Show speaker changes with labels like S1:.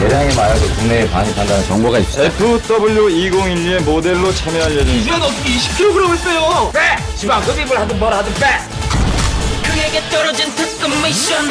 S1: 말고 국내에 반입한다는 정보가 있어요.
S2: FW2012의 모델로 참여할 예정입니다.
S3: 이주연 어떻게 20kg을 빼요?
S1: 빼! 지방 흡입을 그 하든 뭘 하든 빼!
S4: 그에게 떨어진 특급 미션